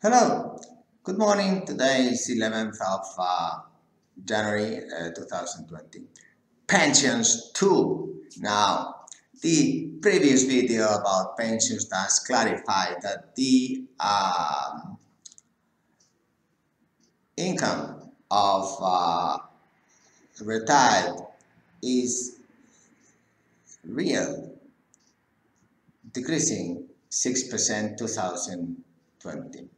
Hello, good morning. Today is 11th of uh, January uh, 2020. Pensions 2. Now, the previous video about pensions does clarify that the um, income of uh, retired is real, decreasing 6% 2020.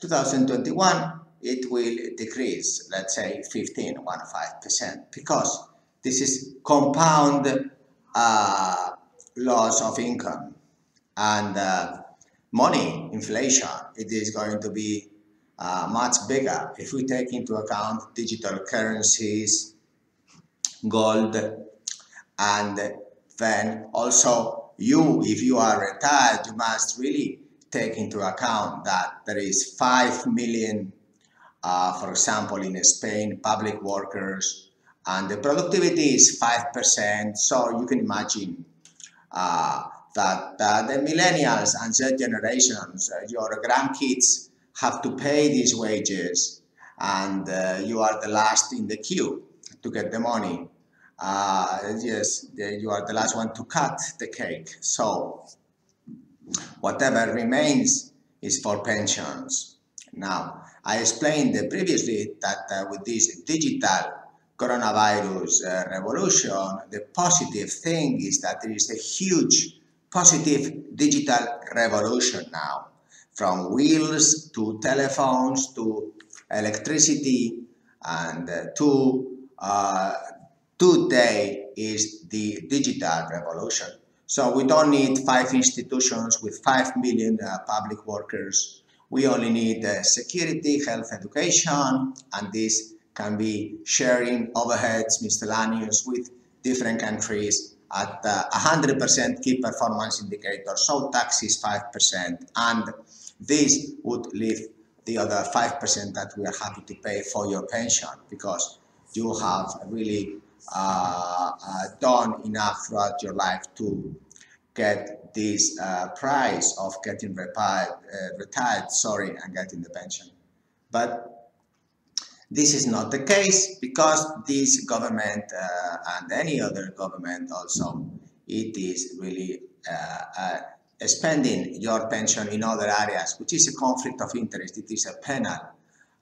2021 it will decrease let's say 15 1.5% because this is compound uh, loss of income and uh, money inflation. It is going to be uh, much bigger. If we take into account digital currencies gold and then also you if you are retired you must really take into account that there is 5 million, uh, for example, in Spain, public workers, and the productivity is 5%. So you can imagine uh, that uh, the millennials and Z generations, uh, your grandkids, have to pay these wages, and uh, you are the last in the queue to get the money. Uh, yes, you are the last one to cut the cake. So Whatever remains is for pensions. Now, I explained previously that uh, with this digital coronavirus uh, revolution, the positive thing is that there is a huge positive digital revolution now. From wheels to telephones to electricity and uh, to uh, today is the digital revolution. So we don't need five institutions with five million uh, public workers. We only need uh, security, health, education, and this can be sharing overheads, miscellaneous with different countries at 100% uh, key performance indicator, so tax is 5%, and this would leave the other 5% that we are happy to pay for your pension because you have really done enough throughout your life to get this uh, price of getting retired, uh, retired, sorry, and getting the pension. But this is not the case because this government uh, and any other government also, it is really uh, uh, spending your pension in other areas, which is a conflict of interest. It is a penal,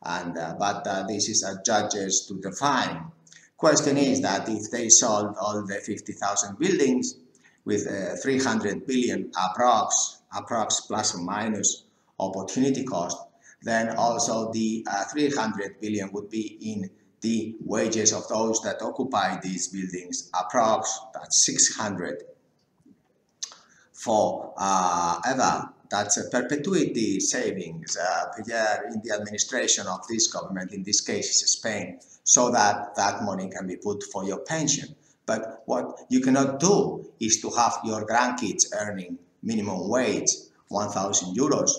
and uh, but this is a judges to define. Question is that if they sold all the 50,000 buildings, with uh, 300 billion approx, approx plus or minus opportunity cost, then also the uh, 300 billion would be in the wages of those that occupy these buildings, approx that's 600 for uh, ever. That's a perpetuity savings uh, in the administration of this government, in this case is Spain, so that that money can be put for your pension. But what you cannot do is to have your grandkids earning minimum wage, 1,000 euros,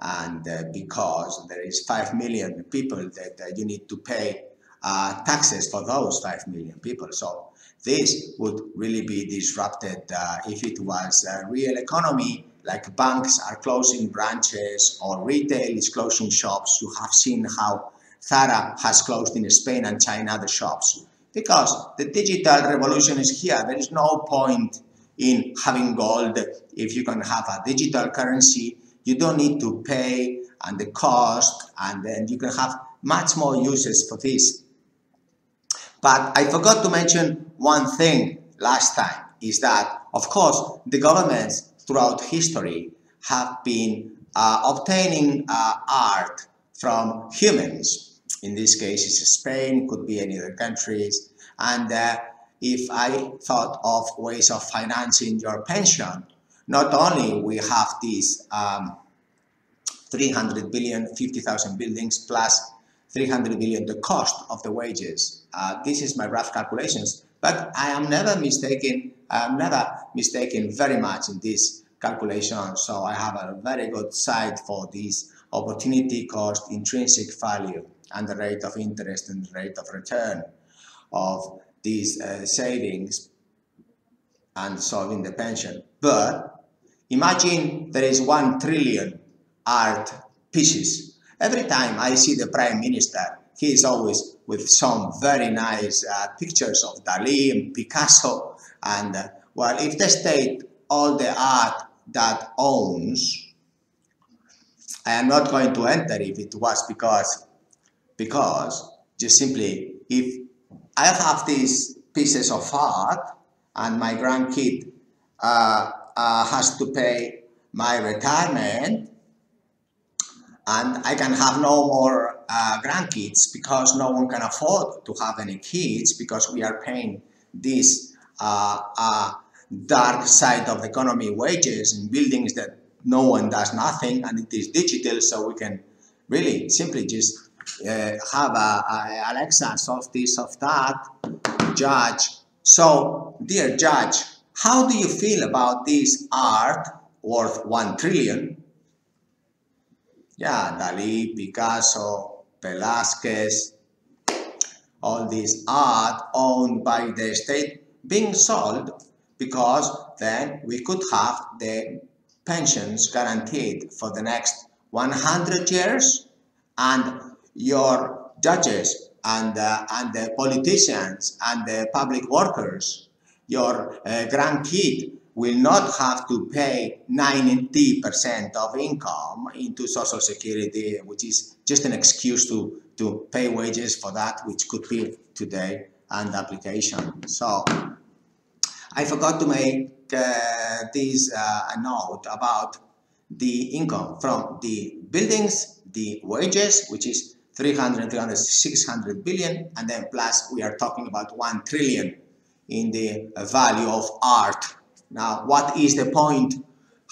and uh, because there is 5 million people that uh, you need to pay uh, taxes for those 5 million people. So this would really be disrupted uh, if it was a real economy, like banks are closing branches or retail is closing shops. You have seen how Zara has closed in Spain and China the shops because the digital revolution is here. There is no point in having gold if you can have a digital currency. You don't need to pay and the cost and then you can have much more uses for this. But I forgot to mention one thing last time is that, of course, the governments throughout history have been uh, obtaining uh, art from humans in this case it's Spain, could be any other countries. And uh, if I thought of ways of financing your pension, not only we have these um, 300 billion, 50,000 buildings plus 300 billion, the cost of the wages. Uh, this is my rough calculations, but I am never mistaken, I am never mistaken very much in this calculation. So I have a very good side for this opportunity cost intrinsic value and the rate of interest and rate of return of these uh, savings and solving the pension. But imagine there is one trillion art pieces Every time I see the Prime Minister, he is always with some very nice uh, pictures of Dali and Picasso. And uh, well, if the state all the art that owns, I am not going to enter if it was because, because just simply if I have these pieces of art and my grandkid uh, uh, has to pay my retirement and I can have no more uh, grandkids because no one can afford to have any kids because we are paying this uh, uh, dark side of the economy wages in buildings that no one does nothing and it is digital so we can really simply just uh, have a, a Alexa solve this solve that judge. So dear judge how do you feel about this art worth 1 trillion yeah, Dali, Picasso, Velázquez, all this art owned by the state being sold because then we could have the pensions guaranteed for the next 100 years and your judges and, uh, and the politicians and the public workers, your uh, grandkid will not have to pay 90% of income into social security, which is just an excuse to, to pay wages for that, which could be today and application. So I forgot to make uh, this uh, a note about the income from the buildings, the wages, which is 300, 300, 600 billion, and then plus we are talking about 1 trillion in the value of art now, what is the point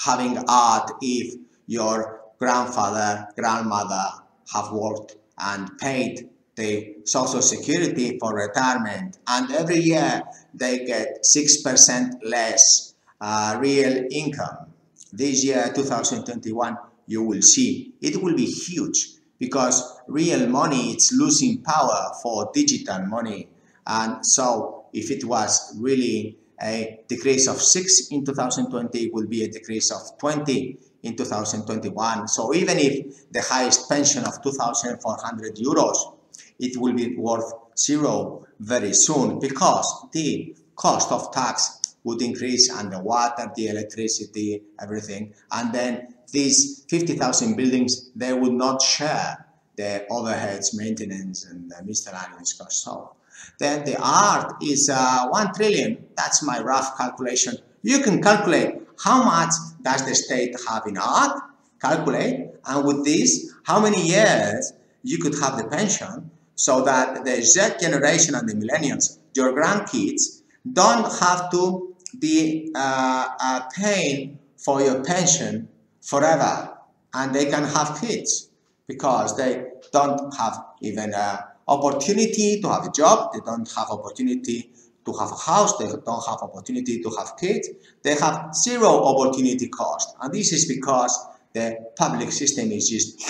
having art if your grandfather, grandmother have worked and paid the social security for retirement and every year they get 6% less uh, real income. This year, 2021, you will see it will be huge because real money is losing power for digital money. And so if it was really a decrease of 6 in 2020 will be a decrease of 20 in 2021. So even if the highest pension of 2,400 euros, it will be worth zero very soon because the cost of tax would increase and the water, the electricity, everything. And then these 50,000 buildings, they would not share the overheads, maintenance, and the miscellaneous costs. So then the art is uh, 1 trillion. That's my rough calculation. You can calculate how much does the state have in art, calculate, and with this, how many years you could have the pension so that the Z generation and the millennials, your grandkids, don't have to be uh, uh, paying for your pension forever and they can have kids because they don't have even a opportunity to have a job, they don't have opportunity to have a house, they don't have opportunity to have kids, they have zero opportunity cost. And this is because the public system is just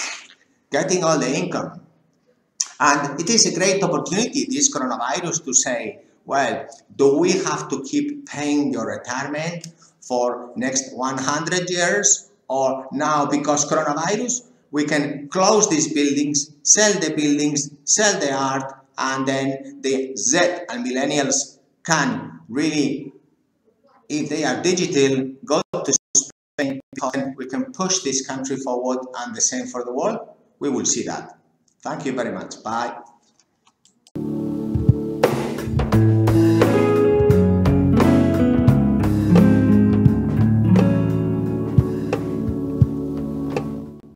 getting all the income. And it is a great opportunity, this coronavirus, to say, well, do we have to keep paying your retirement for next 100 years? Or now, because coronavirus, we can close these buildings, sell the buildings, sell the art, and then the Z and millennials can really, if they are digital, go to Spain we can push this country forward and the same for the world. We will see that. Thank you very much. Bye.